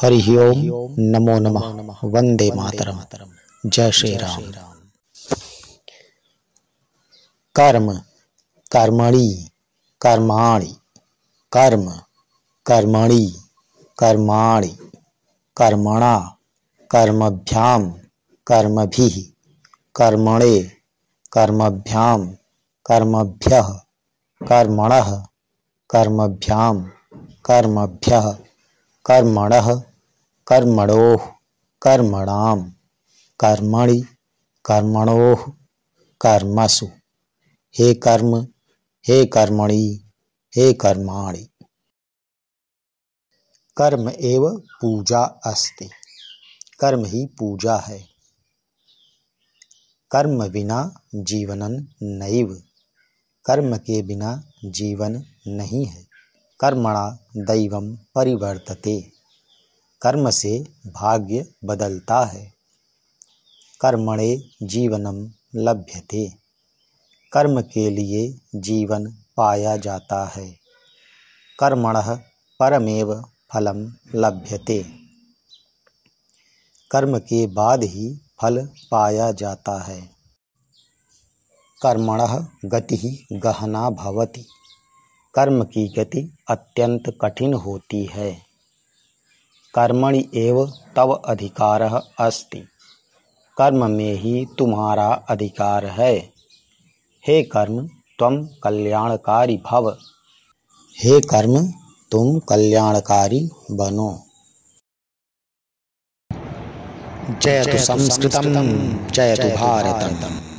हरि ओम नमो नमः वंदे मातरम। जय श्री राम कर्म कर्मणि कर्माणि कर्म कर्मणि कर्माणि कर्मणा कर्मभ्याम कर्मभिः कर्मणे कर्मभ्याम कर्मभ्य कर्मण कर्मभ्याम कर्मभ्यः। कर्मणः कर्मणो कर्मणाम कर्मणि कर्मणो कर्मसु। हे कर्म, हे कर्मणि, हे कर्माणि। कर्म एव पूजा अस्ति। कर्म ही पूजा है। कर्म बिना जीवनन नैव। कर्म के बिना जीवन नहीं है। कर्मणा दैवम परिवर्तते। कर्म से भाग्य बदलता है। कर्मणे जीवनम लभ्यते। कर्म के लिए जीवन पाया जाता है। कर्मण परमेव फलम लभ्यते। कर्म के बाद ही फल पाया जाता है। कर्मण गति गहना भवति। कर्म की गति अत्यंत कठिन होती है। कर्मणि एव तव अधिकार अस्ति। कर्म में ही तुम्हारा अधिकार है। हे कर्म तुम कल्याणकारी भव। हे कर्म, तुम कल्याणकारी बनो। जयतु संस्कृतम, जयतु भारतम।